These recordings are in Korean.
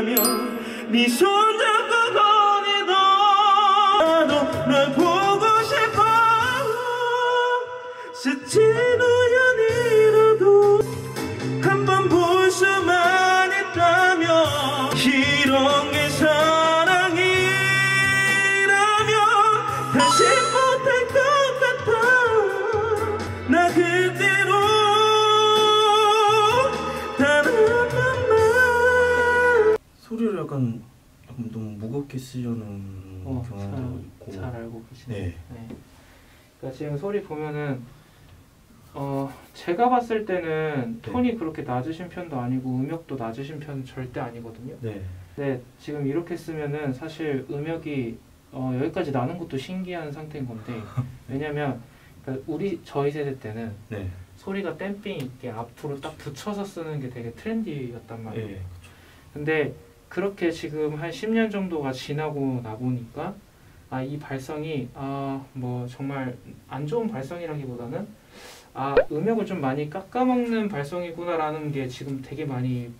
하며 미소 약간 너무 무겁게 쓰려는 어, 경향도 잘, 있고 잘 알고 계시네. 네. 네. 그러니까 지금 소리 보면은 어 제가 봤을 때는 네. 톤이 그렇게 낮으신 편도 아니고 음역도 낮으신 편은 절대 아니거든요. 네. 근데 지금 이렇게 쓰면은 사실 음역이 어, 여기까지 나는 것도 신기한 상태인 건데 왜냐면 그러니까 우리 저희 세대 때는 네. 소리가 댐핑 있게 앞으로 딱 붙여서 쓰는 게 되게 트렌디였단 말이에요. 네. 근데 그렇게 지금 한 10년 정도가 지나고 나 보니까 아 이 발성이 아 뭐 정말 안 좋은 발성이라기보다는 아 음역을 좀 많이 깎아먹는 발성이구나라는 게 지금 되게 많이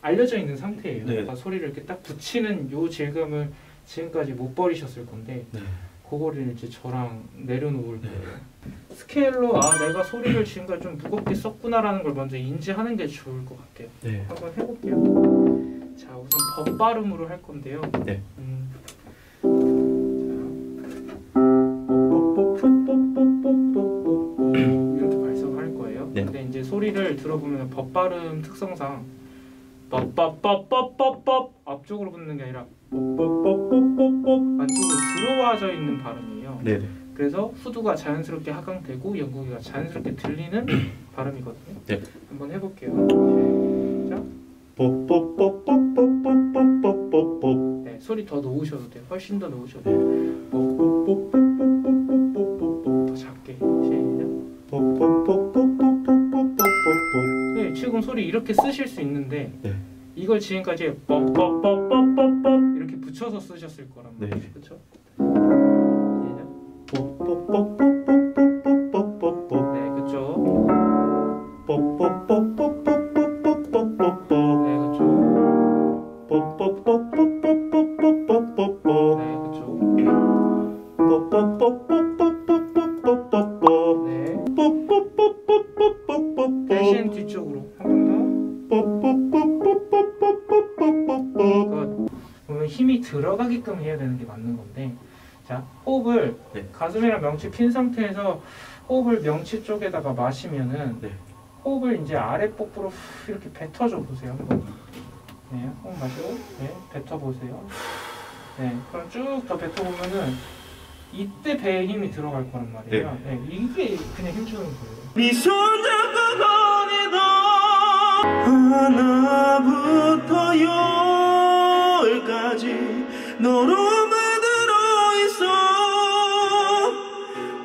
알려져 있는 상태예요. 네. 그러니까 소리를 이렇게 딱 붙이는 요 질감을 지금까지 못 버리셨을 건데 네. 그거를 이제 저랑 내려놓을 네. 거예요. 스케일로 아 내가 소리를 지금까지 좀 무겁게 썼구나라는 걸 먼저 인지하는 게 좋을 것 같아요. 네. 한번 해볼게요. 자 우선 법 발음으로 할 건데요. 네. 음. 네. 소리를 들어보면 법 발음 특성상 뻑뻑뻑뻑뻑뻑 앞쪽으로 붙는 게 아니라 뻑뻑뻑뻑뻑뻑 안쪽으로 들어와져 있는 발음이에요. 네. 네. 그래서 후두가 자연스럽게 하강되고 영국이가 자연스럽게 들리는 발음이거든요. 네. 한번 해볼게요. 시작. 뻑뻑뻑뻑 소리 더 넣으셔도 돼요. 훨씬 더 넣으셔도 돼요. 더 작게 시작. 네, 지금 소리 이렇게 쓰실 수 있는데 이걸 지금까지 이렇게 붙여서 쓰셨을 거란 말이죠. 그렇죠? 들어가게끔 해야 되는 게 맞는 건데 자 호흡을 네. 가슴이랑 명치 핀 상태에서 호흡을 명치 쪽에다가 마시면은 네. 호흡을 이제 아래 복부로 후 이렇게 뱉어줘 보세요 한번 네 호흡 마시고 네 뱉어 보세요 네 그럼 쭉 더 뱉어 보면은 이때 배에 힘이 들어갈 거란 말이에요 네. 이게 그냥 힘주는 거예요 네 손잡고 거리도 하나부터 열까지 너로만 들어있어.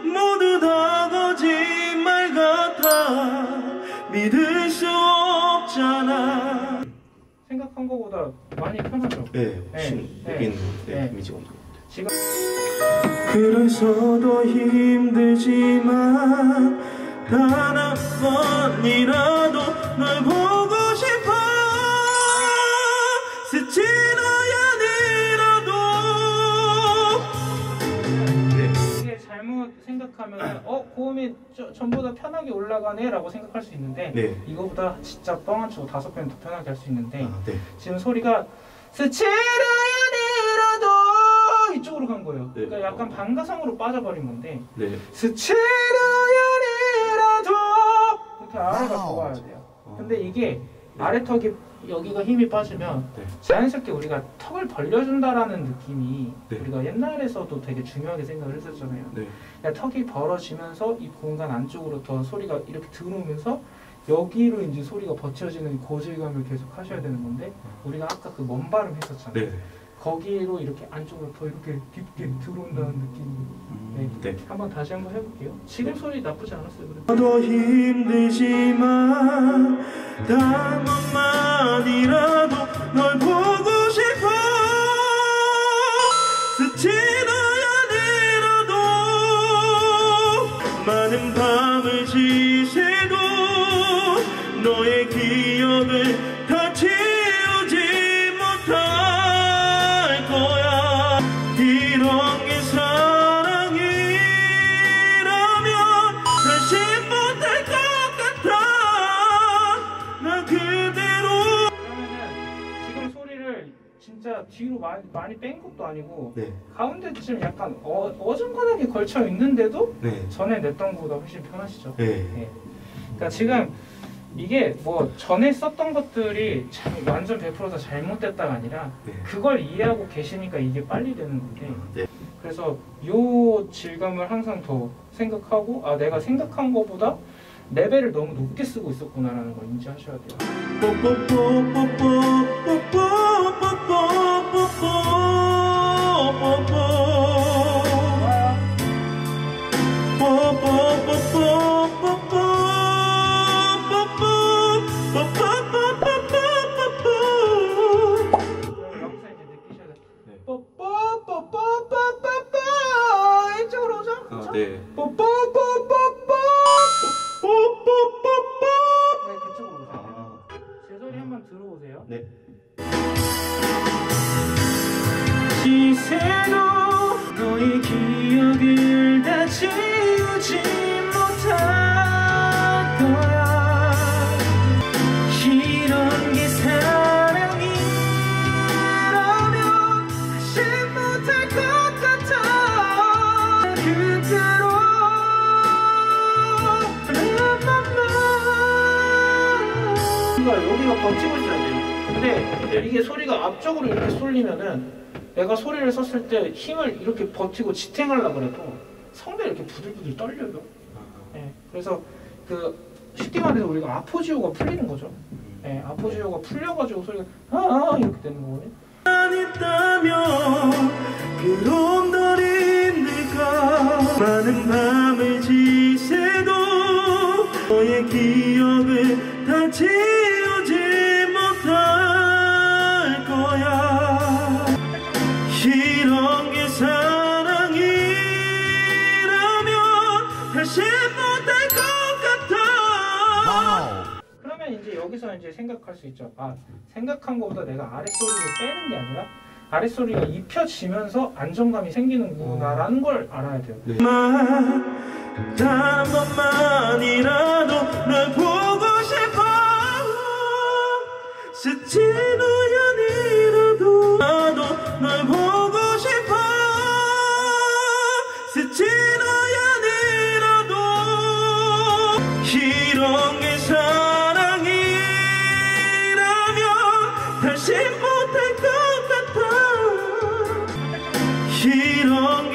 모두 다 거짓말 같아. 믿을 수 없잖아. 생각한 것보다 많이 편하죠. 네, 신, 여기 있는, 네, 이미지가 엄청 지금 그래서 더 힘들지만 단 한 번이라도 널보 생각하면 어 고음이 저, 전보다 편하게 올라가네라고 생각할 수 있는데 네. 이거보다 진짜 뻥안 치고 다섯 배는 더 편하게 할 수 있는데 아, 네. 지금 소리가 스치라연이라도 이쪽으로 간 거예요. 네. 그러니까 약간 반가성으로 빠져버린 건데 네. 스치라연이라도 이렇게 아래가 더 와야 돼요. 근데 이게 아래 턱이 여기가 힘이 빠지면 네. 자연스럽게 우리가 턱을 벌려준다라는 느낌이 네. 우리가 옛날에서도 되게 중요하게 생각을 했었잖아요. 네. 그러니까 턱이 벌어지면서 이 공간 안쪽으로 더 소리가 이렇게 들어오면서 여기로 이제 소리가 버텨지는 고질감을 계속 하셔야 되는 건데 우리가 아까 그 먼 발음 했었잖아요. 네. 거기로 이렇게 안쪽으로 더 이렇게 깊게 들어온다는 느낌이. 네. 네. 한번 다시 한번 해볼게요. 지금 소리 나쁘지 않았어요. 그래도. 더 힘들지만 단 번만이라도 널 보고 싶어 스친 우연이라도 많은 밤을 지새도 너의 기억을 뒤로 많이, 많이 뺀 것도 아니고 네. 가운데쯤 약간 어, 어중간하게 걸쳐 있는데도 네. 전에 냈던 것보다 훨씬 편하시죠. 네. 그러니까 지금 이게 뭐 전에 썼던 것들이 참 완전 100%다 잘못됐다가 아니라 네. 그걸 이해하고 계시니까 이게 빨리 되는 건데 네. 그래서 요 질감을 항상 더 생각하고 아 내가 생각한 것보다 레벨을 너무 높게 쓰고 있었구나라는 걸 인지하셔야 돼요. 들어보세요. 네. 시세도 너의 기억을 다 지우지 못할 거야 이런 게 사랑이라면 다시 못할 것 같아 그대로 여기가 버티고 있어야 돼요 근데 이게 소리가 앞쪽으로 이렇게 쏠리면은 내가 소리를 썼을 때 힘을 이렇게 버티고 지탱하려고 그래도 성대 이렇게 부들부들 떨려요. 예, 그래서 그 쉽게 말해서 우리가 아포지오가 풀리는 거죠. 예, 아포지오가 풀려가지고 소리가 아 이렇게 되는 거거든요. 많은 밤을 지 생각할 수 있죠. 아, 생각한 것보다 내가 아랫소리를 빼는 게 아니라 아랫소리가 입혀지면서 안정감이 생기는구나라는 걸 알아야 돼요. 단한 번만이라도 널 보고 싶어 스치는 이런